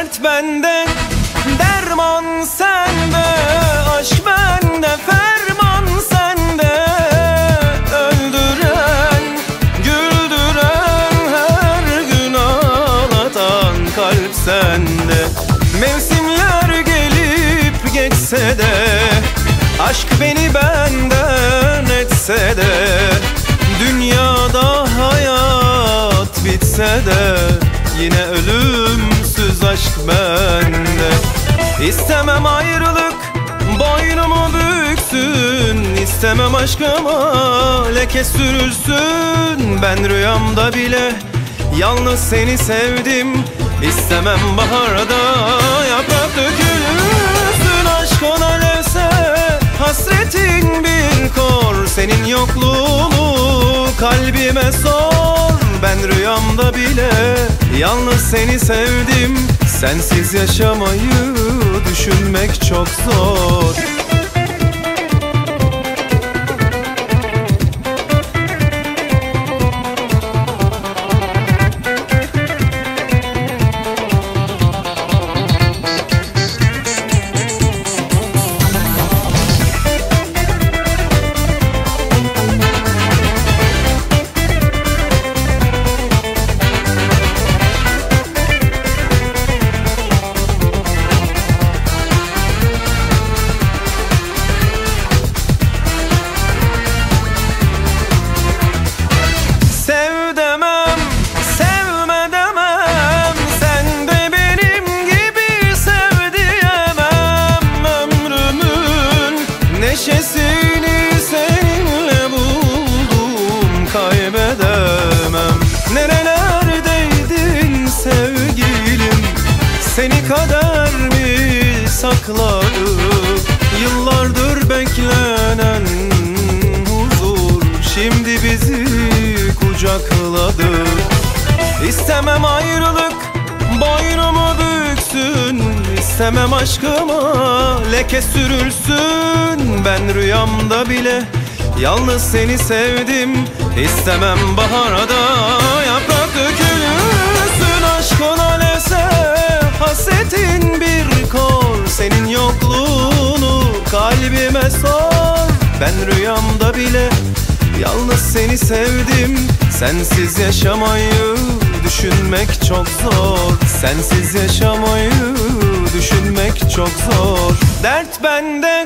Dert bende derman sende Aşk bende ferman sende. Öldüren güldüren her gün ağlatan kalp sende. Mevsimler gelip geçse de Aşk beni benden etse de. Dünyada hayat bitse de Yine ölür aşk bende. İstemem ayrılık boynumu büksün. İstemem aşkıma leke sürülsün. Ben rüyamda bile yalnız seni sevdim. İstemem baharda yaprak dökülsün. Aşk ona levse hasretin bir kor. Senin yokluğunu kalbime sor. Ben rüyamda bile yalnız seni sevdim Sensiz yaşamayı düşünmek çok zor Seni kader mi sakladı Yıllardır beklenen huzur Şimdi bizi kucakladı. İstemem ayrılık boynumu büksün. İstemem aşkıma leke sürülsün. Ben rüyamda bile yalnız seni sevdim. İstemem baharda Ben rüyamda bile Yalnız seni sevdim. Sensiz yaşamayı düşünmek çok zor. Sensiz yaşamayı düşünmek çok zor. Dert bende